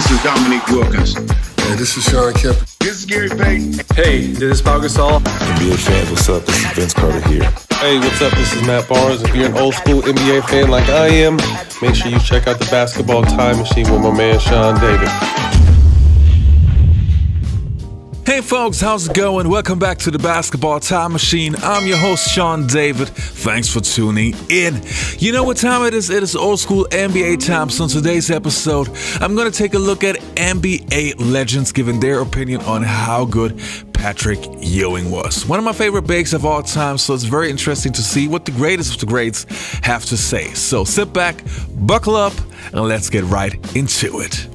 This is Dominique Wilkins. Hey, this is Shawn Kemp. This is Gary Payton. Hey, this is Pau Gasol. NBA fans, what's up? This is Vince Carter here. Hey, what's up? This is Matt Barnes. If you're an old school NBA fan like I am, make sure you check out the Basketball Time Machine with my man Sean David. Hey folks, how's it going? Welcome back to the Basketball Time Machine. I'm your host, Sean David. Thanks for tuning in. You know what time it is? It is old school NBA time. So, in today's episode, I'm going to take a look at NBA legends giving their opinion on how good Patrick Ewing was. One of my favorite bigs of all time, so it's very interesting to see what the greatest of the greats have to say. So, sit back, buckle up, and let's get right into it.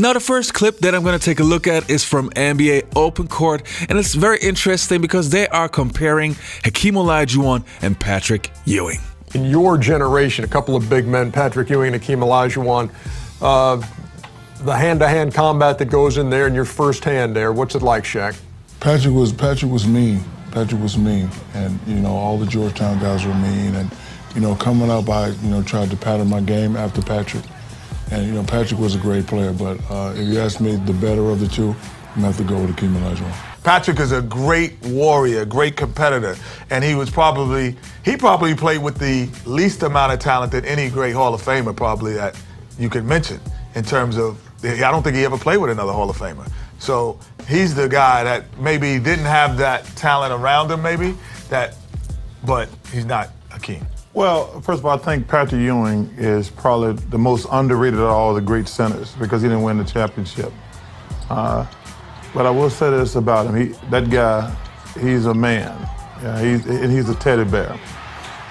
Now, the first clip that I'm going to take a look at is from NBA Open Court, and it's very interesting because they are comparing Hakeem Olajuwon and Patrick Ewing. In your generation, a couple of big men, Patrick Ewing and Hakeem Olajuwon, uh, the hand-to-hand combat that goes in there in your first hand there, what's it like, Shaq? Patrick was Patrick was mean. Patrick was mean, and you know all the Georgetown guys were mean, and you know coming up, I you know tried to pattern my game after Patrick. And you know, Patrick was a great player, but uh, if you ask me the better of the two, I'm gonna have to go with Hakeem Olajuwon. Patrick is a great warrior, great competitor, and he was probably he probably played with the least amount of talent that any great Hall of Famer probably that you could mention in terms of. I don't think he ever played with another Hall of Famer. So he's the guy that maybe didn't have that talent around him, maybe that, but he's not Hakeem. Well, first of all, I think Patrick Ewing is probably the most underrated of all the great centers because he didn't win the championship. Uh, but I will say this about him: he, that guy, he's a man. Yeah, he's, and he's a teddy bear.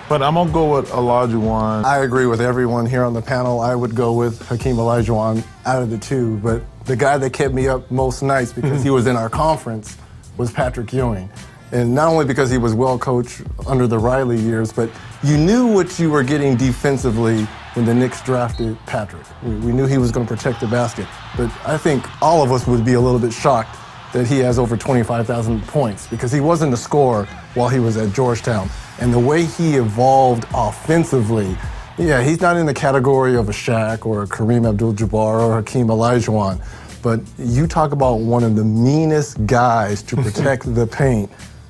But I'm gonna go with Olajuwon. I agree with everyone here on the panel. I would go with Hakeem Olajuwon out of the two. But the guy that kept me up most nights because he was in our conference was Patrick Ewing. And not only because he was well coached under the Riley years, but you knew what you were getting defensively when the Knicks drafted Patrick. We, we knew he was going to protect the basket. But I think all of us would be a little bit shocked that he has over 25,000 points because he wasn't a scorer while he was at Georgetown. And the way he evolved offensively, yeah, he's not in the category of a Shaq or a Kareem Abdul-Jabbar or Hakeem Olajuwon. But you talk about one of the meanest guys to protect the paint.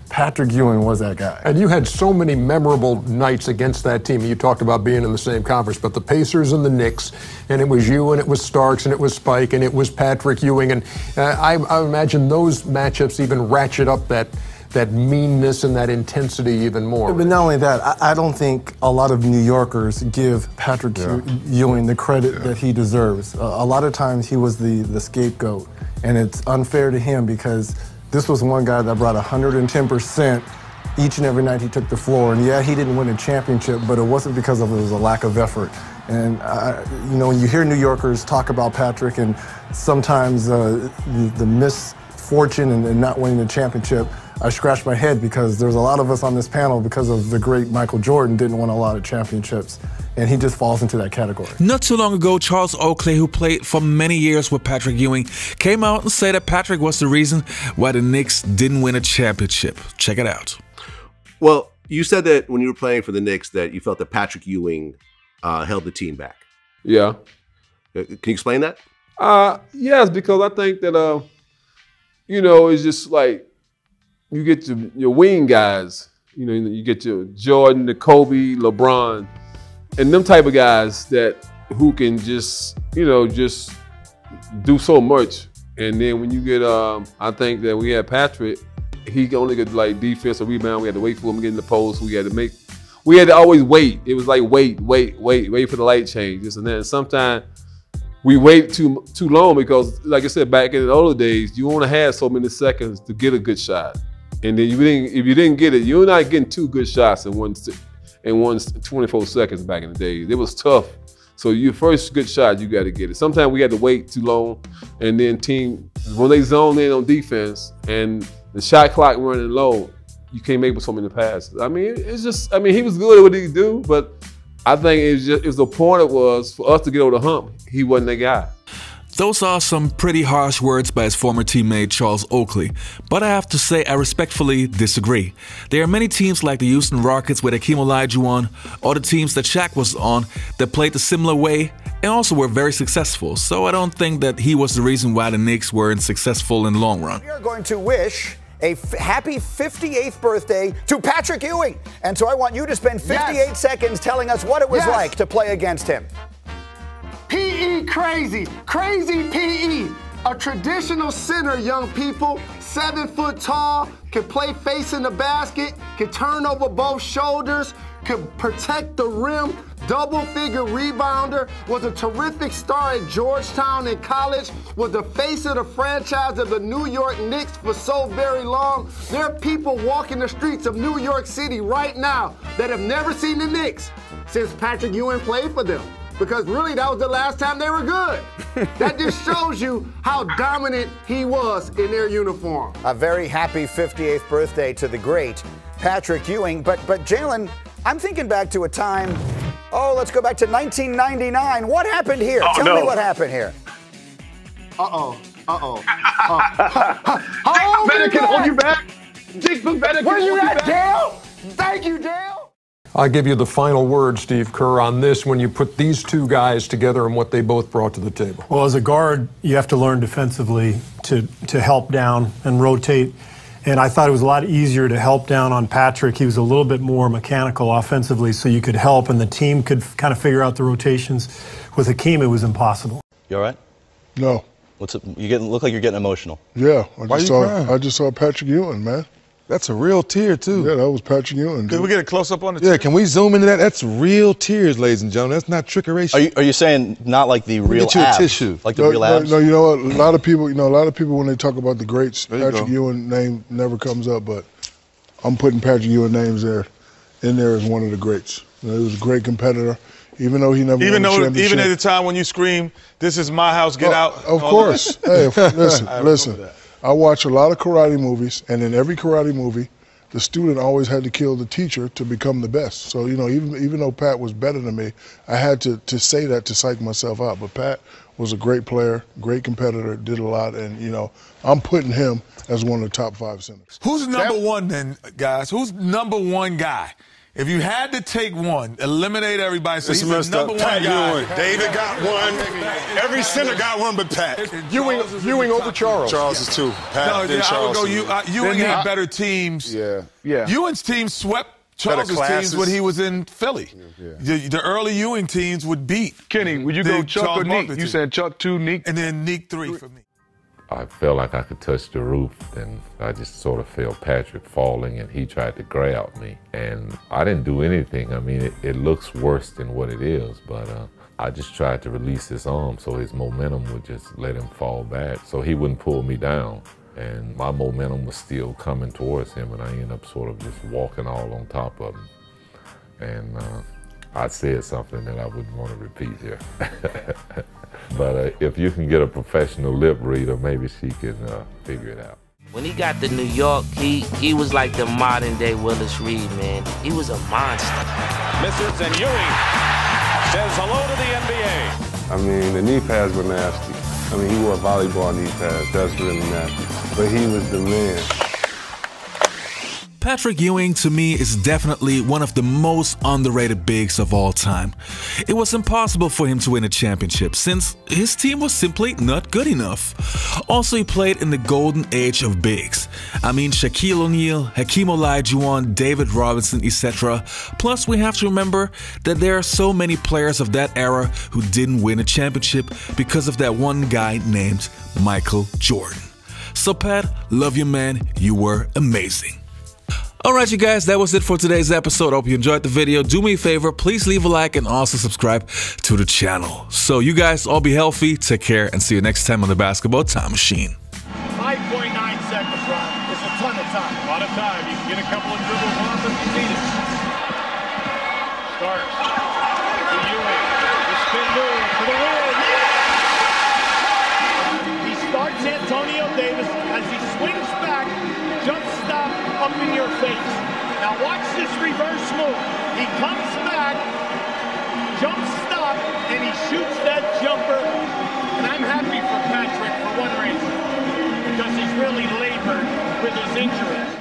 Patrick Ewing was that guy. And you had so many memorable nights against that team. You talked about being in the same conference, but the Pacers and the Knicks, and it was you, and it was Starks, and it was Spike, and it was Patrick Ewing. And uh, I, I imagine those matchups even ratchet up that that meanness and that intensity even more. But not only that, I, I don't think a lot of New Yorkers give Patrick yeah. Ewing the credit yeah. that he deserves. Uh, a lot of times he was the, the scapegoat, and it's unfair to him because this was one guy that brought 110% each and every night he took the floor. And yeah, he didn't win a championship, but it wasn't because of it was a lack of effort. And uh, you know, when you hear New Yorkers talk about Patrick, and sometimes uh, the, the misfortune and, and not winning the championship, I scratched my head because there's a lot of us on this panel because of the great Michael Jordan didn't win a lot of championships. And he just falls into that category. Not too long ago, Charles Oakley, who played for many years with Patrick Ewing, came out and said that Patrick was the reason why the Knicks didn't win a championship. Check it out. Well, you said that when you were playing for the Knicks that you felt that Patrick Ewing uh, held the team back. Yeah. Uh, can you explain that? Uh, yes, because I think that, uh, you know, it's just like you get your, your wing guys. You know, you get your Jordan, the Kobe, LeBron, and them type of guys that who can just, you know, just do so much. And then when you get, um, I think that we had Patrick, he only could like defense or rebound. We had to wait for him to get in the post. We had to make, we had to always wait. It was like wait, wait, wait, wait for the light change. And then sometimes we wait too too long because, like I said, back in the older days, you only had so many seconds to get a good shot. And then you didn't, if you didn't get it, you're not getting two good shots in one in one 24 seconds back in the day. It was tough. So your first good shot, you got to get it. Sometimes we had to wait too long, and then team when they zone in on defense and the shot clock running low, you can't make so many passes. I mean, it's just, I mean, he was good at what he do, but I think it was just, it was the point it was for us to get over the hump. He wasn't the guy. Those are some pretty harsh words by his former teammate Charles Oakley, but I have to say I respectfully disagree. There are many teams like the Houston Rockets with Hakeem Olajuwon, or the teams that Shaq was on that played a similar way and also were very successful. So I don't think that he was the reason why the Knicks weren't successful in the long run. We are going to wish a f- happy 58th birthday to Patrick Ewing. And so I want you to spend 58 Yes. seconds telling us what it was Yes. like to play against him. PE crazy, crazy PE. A traditional center, young people, seven foot tall, can play facing the basket, can turn over both shoulders, can protect the rim, double figure rebounder, was a terrific star at Georgetown in college, was the face of the franchise of the New York Knicks for so very long. There are people walking the streets of New York City right now that have never seen the Knicks since Patrick Ewing played for them because really that was the last time they were good. that just shows you how dominant he was in their uniform. A very happy 58th birthday to the great Patrick Ewing. But but Jalen, I'm thinking back to a time. Oh, let's go back to 1999. What happened here? Oh, Tell no. me what happened here. Uh oh. Uh oh. Hold Better me can hold you back. Dick Book better Where can you hold you at, back. Dale? Thank you, Dale. I'll give you the final word, Steve Kerr, on this when you put these two guys together and what they both brought to the table. Well, as a guard, you have to learn defensively to, to help down and rotate. And I thought it was a lot easier to help down on Patrick. He was a little bit more mechanical offensively, so you could help and the team could kind of figure out the rotations. With Hakeem, it was impossible. You all right? No. What's it? You getting look like you're getting emotional. Yeah, I Why just you saw crying? I just saw Patrick Ewing, man. That's a real tear too. Yeah, that was Patrick Ewing. Can we get a close up on the Yeah, can we zoom into that? That's real tears, ladies and gentlemen. That's not trickeration. Are you are you saying not like the real get you a abs, tissue. like the no, real no, abs? no, you know what? A lot of people, you know, a lot of people when they talk about the greats, Patrick go. Ewing name never comes up, but I'm putting Patrick Ewing names there, in there as one of the greats. You know, he was a great competitor, even though he never Even won though, championship. even at the time when you scream, "This is my house, get Oh, out." Of all course. hey, if- listen, I listen. That. I watch a lot of karate movies, and in every karate movie, the student always had to kill the teacher to become the best. So you know, even even though Pat was better than me, I had to to say that to psych myself out. But Pat was a great player, great competitor, did a lot, and you know, I'm putting him as one of the top five centers. Who's number one then, guys? Who's number one guy? If you had to take one, eliminate everybody. So It's he's the number up. one Pat guy. Ewing. David got one. Every center got one but Pat. Ewing, Ewing over Charles. Charles is two. Pat, no, then yeah, I would go. You, uh, Ewing Then had he- better teams. Yeah. Yeah. Ewing's team swept Better Charles's teams when he was in Philly. The, the early Ewing teams would beat. Kenny, would you the go Chuck Charles or Neek? You said Chuck two, Neek. And then Neek three for me. I felt like I could touch the roof, and I just sort of felt Patrick falling, and he tried to grab me. And I didn't do anything. I mean, it, it looks worse than what it is, but uh, I just tried to release his arm so his momentum would just let him fall back so he wouldn't pull me down. And my momentum was still coming towards him, and I ended up sort of just walking all on top of him. And uh, I said something that I wouldn't want to repeat here. but uh, if you can get a professional lip reader, maybe she can uh, figure it out. When he got to New York, he he was like the modern day Willis Reed, man. He was a monster. Misses and Ewing says hello to the NBA. I mean, the knee pads were nasty. I mean, he wore volleyball knee pads. That's really nasty. But he was the man. Patrick Ewing, to me, is definitely one of the most underrated bigs of all time. It was impossible for him to win a championship since his team was simply not good enough. Also, he played in the golden age of bigs. I mean, Shaquille O'Neal, Hakeem Olajuwon, David Robinson, etc. Plus, we have to remember that there are so many players of that era who didn't win a championship because of that one guy named Michael Jordan. So, Pat, love you, man. You were amazing. Alright, you guys, that was it for today's episode. Hope you enjoyed the video. Do me a favor, please leave a like and also subscribe to the channel. So, you guys all be healthy, take care, and see you next time on the Basketball Time Machine. 5.9 seconds, Ron. It's a ton of time. A lot of time. You can get a couple of dribbles off if you need it. Starks. To Ewing. The spin move for the win. He starts Antonio Davis as he swings back. Jump stop up in your face. Now watch this reverse move. He comes back jump stop and he shoots that jumper. And I'm happy for Patrick for one reason. Because he's really labored with his injury.